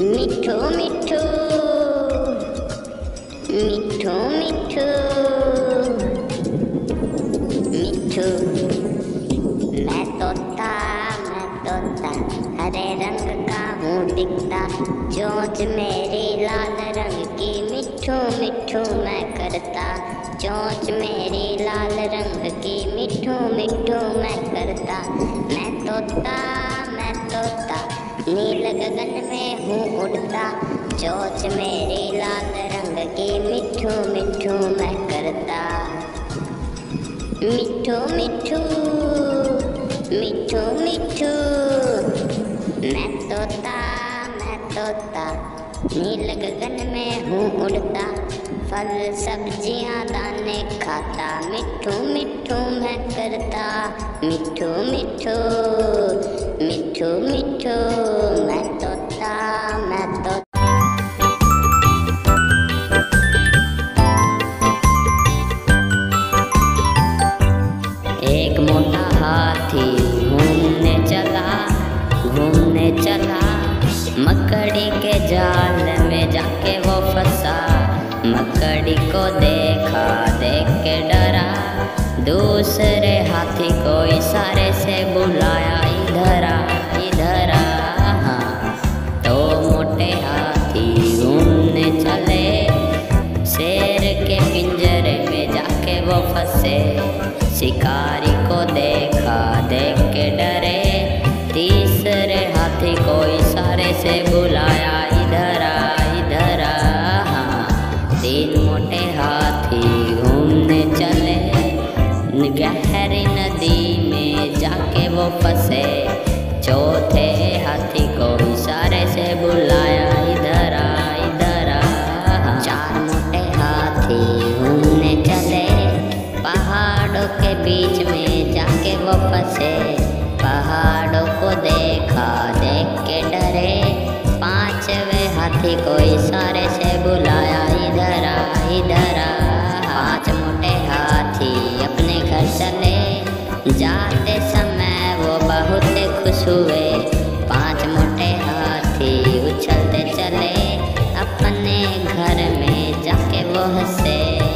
मिठू मिठू। मिठू मिठू। मिठू। मैं तोता मैं तोता हरे रंग का हूँ दिखता। चोंच मेरी लाल रंग की मिठू मिठू मैं करता। चोंच मेरी लाल रंग की मिठू मिठू मैं करता। मैं तोता नील गगन में हूँ उड़ता चोच मेरी लाल रंग की, मिठू मिठू मैं करता। मिठू मिठू मिठू मिठू, मैं तोता मैं तोता। नील गगन में हूँ उड़ता, फल सब्ज़ियाँ दाने खाता, मिठू मिठू मैं करता। मिठू मिठू मिठू मिठू। हाथी घूमने चला घूमने चला। मकड़ी के जाल में जाके वो फंसा। मकड़ी को देखा, देख के डरा। दूसरे हाथी को इशारे से बुलाया शिकारी को देखा, देख के डरे। तीसरे हाथी को इशारे से बुलाया, इधर आ इधर आ। हाँ। तीन मोटे हाथी घूमने चले। गहरी नदी में जाके वो फंसे। पहाड़ों के बीच में जाके वो फंसे। पहाड़ों को देखा, देख के डरे। पांचवे हाथी को इशारे से बुलाया, इधर आ इधर आ। पाँच मोटे हाथी अपने घर चले। जाते समय वो बहुत खुश हुए। पाँच मोटे हाथी उछलते चले। अपने घर में जाके वो हंसे।